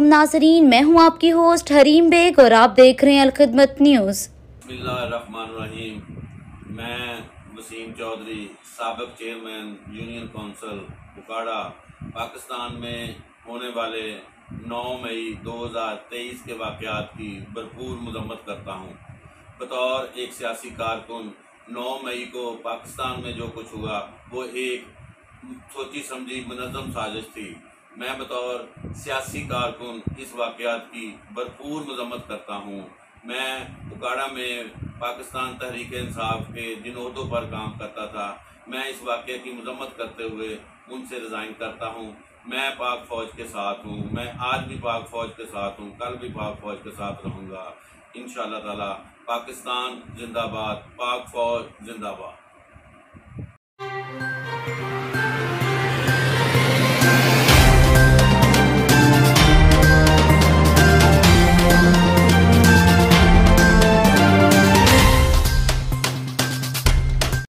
नाजरीन, मैं हूँ आपकी होस्ट हरीम बेग और आप देख रहे हैं अलखदमत न्यूज़। मैं वसीम चौधरी, सबक चेयरमैन, यूनियन कौंसिल बुकाड़ा पाकिस्तान में होने वाले 9 मई 2023 के वाक़ात की भरपूर मजम्मत करता हूँ। बतौर एक सियासी कारकुन 9 मई को पाकिस्तान में जो कुछ हुआ, वो एक सोची समझी मनज़म साजिश थी। मैं बतौर सियासी कारकुन इस वाक़ात की भरपूर मजम्मत करता हूँ। मैं उकाड़ा में पाकिस्तान तहरीक इंसाफ के जिन अहदों पर काम करता था। मैं इस वाक़े की मजम्मत करते हुए उनसे रिज़ाइन करता हूँ। मैं पाक फ़ौज के साथ हूँ। मैं आज भी पाक फ़ौज के साथ हूँ। कल भी पाक फ़ौज के साथ रहूँगा। इन ताला पाकिस्तान जिंदाबाद, पाक फ़ौज जिंदाबाद।